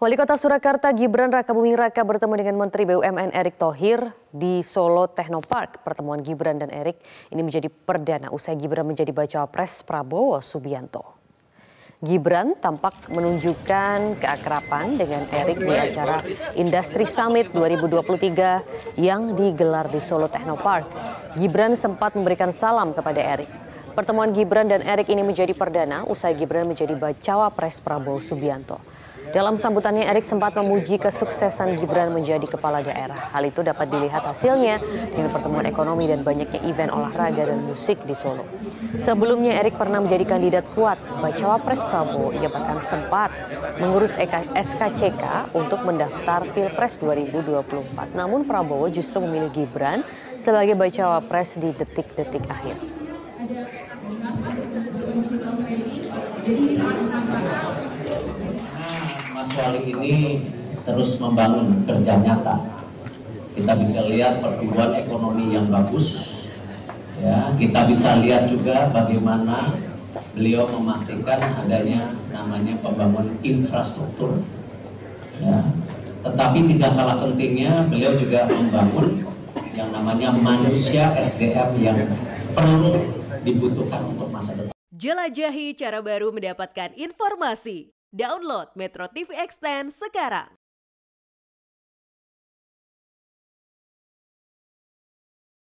Wali Kota Surakarta Gibran Raka Buming Raka bertemu dengan Menteri BUMN Erick Thohir di Solo Technopark. Pertemuan Gibran dan Erick ini menjadi perdana usai Gibran menjadi bacawa pres Prabowo Subianto. Gibran tampak menunjukkan keakraban dengan Erick di acara Industri Summit 2023 yang digelar di Solo Technopark. Gibran sempat memberikan salam kepada Erick. Pertemuan Gibran dan Erick ini menjadi perdana usai Gibran menjadi bacawa pres Prabowo Subianto. Dalam sambutannya, Erik sempat memuji kesuksesan Gibran menjadi kepala daerah. Hal itu dapat dilihat hasilnya dengan pertemuan ekonomi dan banyaknya event olahraga dan musik di Solo. Sebelumnya, Erik pernah menjadi kandidat kuat bacawa pres Prabowo. Ia bahkan sempat mengurus SKCK untuk mendaftar Pilpres 2024. Namun Prabowo justru memilih Gibran sebagai bacawa pres di detik-detik akhir. Mas Wali ini terus membangun kerja nyata. Kita bisa lihat pertumbuhan ekonomi yang bagus. Ya, kita bisa lihat juga bagaimana beliau memastikan adanya namanya pembangunan infrastruktur. Ya, tetapi tidak kalah pentingnya beliau juga membangun yang namanya manusia SDM yang perlu dibutuhkan untuk masa depan. Jelajahi cara baru mendapatkan informasi. Download Metro TV Extend sekarang.